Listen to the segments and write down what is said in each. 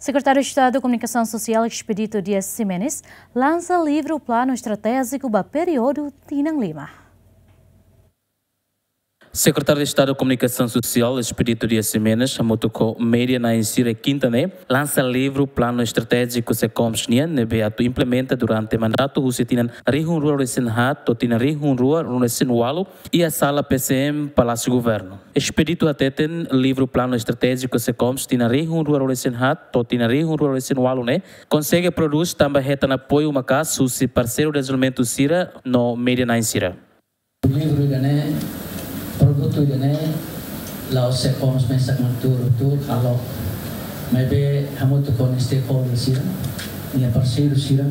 Secretário de Estado de Comunicação Social Expedito Dias Ximenes lança livro Plano Estratégico para período Tinang Lima. Secretário de Estado de Comunicação Social, Espírito Dias Ximenes, Motoko Média na Insira Quintané, lança livro Plano Estratégico se Comsnian, nebe atu implementa durante mandato o tinan rihun rua resen hat, to tinan rihun rua resen walu, e a sala PCM Palácio Governo. Expedito ateten livro Plano Estratégico se Coms, tinan rihun rua resen hat, to tinan rihun rua resen walu, né? Consegue produz também retan apoio uma casa, parceiro de desenvolvimento Sira, no Média na Insira. O livro, né? produto ini lau se koms mesak matur tu kalau maybe hamu tu kon stakeholder sira ni parceiro sira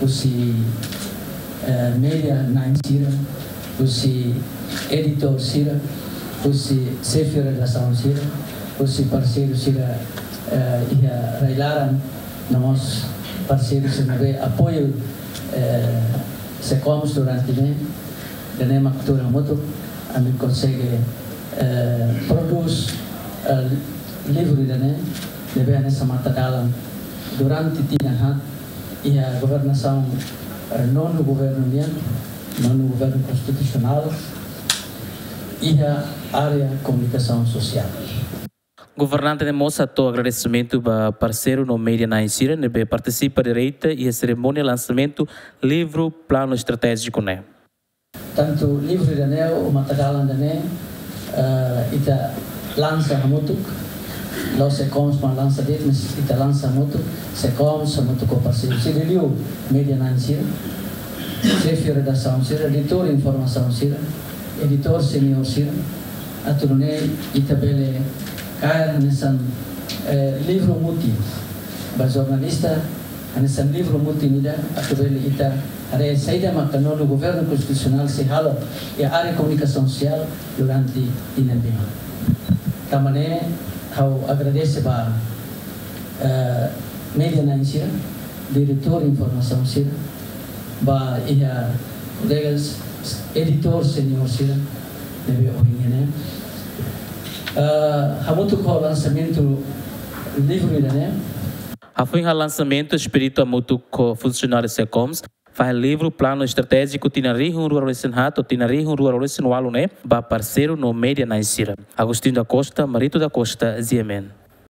usi media nine sira usi editor sira usi sefia redação sira usi parceiro sira ia railaran nós parceiros se apoio se comes durante dan emak tu motor kami consegue uh, produz uh, livro né deve nessa mata dalam durante tiga hat e a governação uh, nono governo nian nono governo constitucional e a área comunicação social. Governante de Moça to agradecimento para parceiro no Media na Insira, participa direita e a cerimônia lançamento livro Plano Estratégico né tanto livre da neo o matagalan da ne uh, ita lança hamutuk lo se coms ma lança det mas ita lança hamutuk se coms hamutuk ko parceiro se liu media nan sira. Chefe redação sira editor informação sira editor senior sira. Aturune ita bele kaya nesan eh, livro muti. Ba jornalista nesan livro muti nida atubele ita Ada saída macanou no governo constitucional se halo e a área de comunicação social durante inembima. Tamane hau agradece para uh, media na diretor de informação sira, ba ia colegas editor senior sira, deve ouvir Uh, hamutu ko lançamento livro né? Foi o lançamento espírito muito com funcionários Secoms faz livro plano estratégico tina rihun rural resen hato tina rihun rural resen walu ne ba parceiro no media na insira Agostinho da Costa Marito da Costa Ziemen